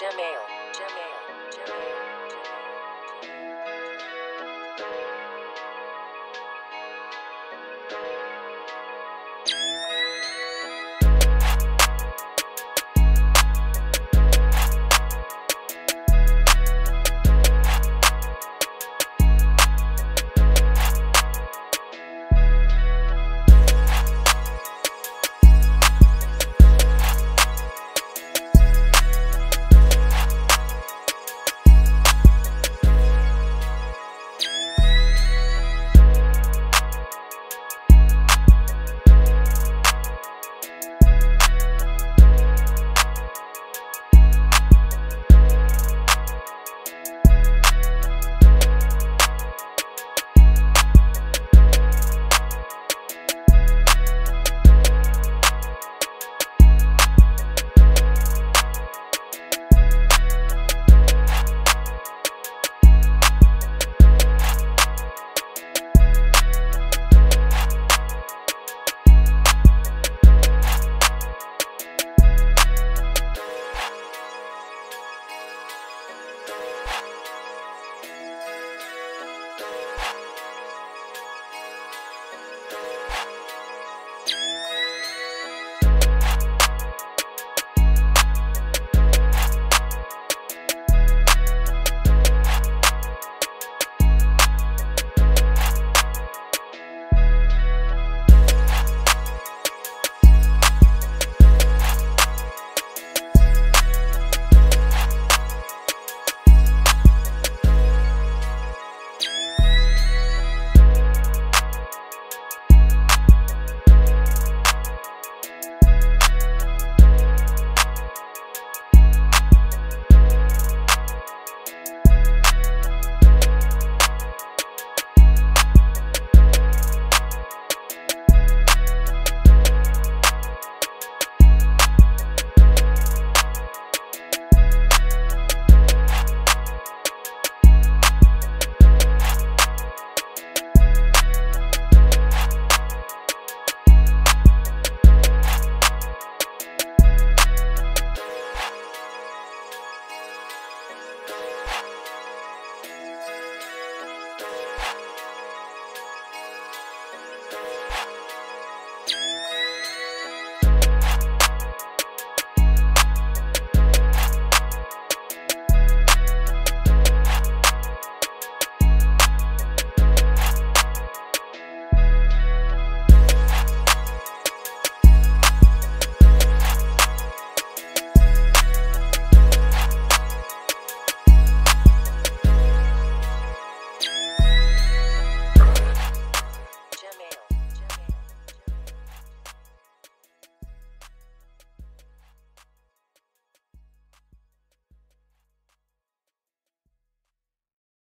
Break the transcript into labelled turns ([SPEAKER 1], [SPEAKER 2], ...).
[SPEAKER 1] Gmail. Gmail. Gmail.